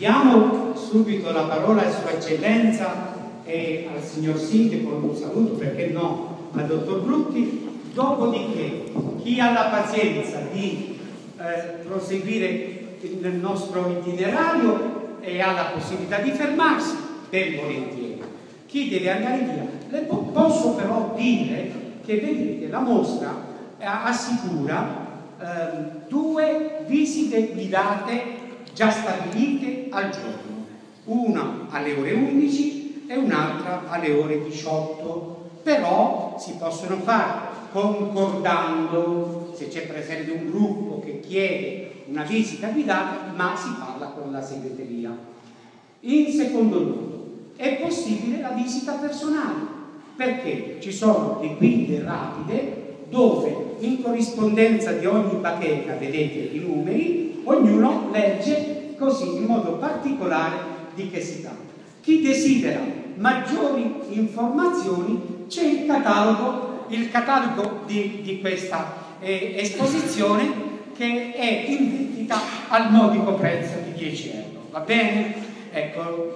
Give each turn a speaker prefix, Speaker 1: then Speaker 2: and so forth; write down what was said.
Speaker 1: Diamo subito la parola a Sua Eccellenza e al signor Sink con un saluto, perché no, al dottor Brutti, dopodiché chi ha la pazienza di eh, proseguire nel nostro itinerario e ha la possibilità di fermarsi, ben volentieri. Chi deve andare via, le po posso però dire che vedete la mostra eh, assicura eh, due visite guidate già stabilite al giorno, una alle ore 11 e un'altra alle ore 18, però si possono fare concordando se c'è presente un gruppo che chiede una visita guidata, ma si parla con la segreteria. In secondo luogo, è possibile la visita personale, perché ci sono le guide rapide dove in corrispondenza di ogni bacheca, vedete i numeri, ognuno legge così in modo particolare di che si tratta. Chi desidera maggiori informazioni c'è il catalogo, il catalogo di, di questa eh, esposizione che è in vendita al modico prezzo di 10 euro. Va bene? Ecco.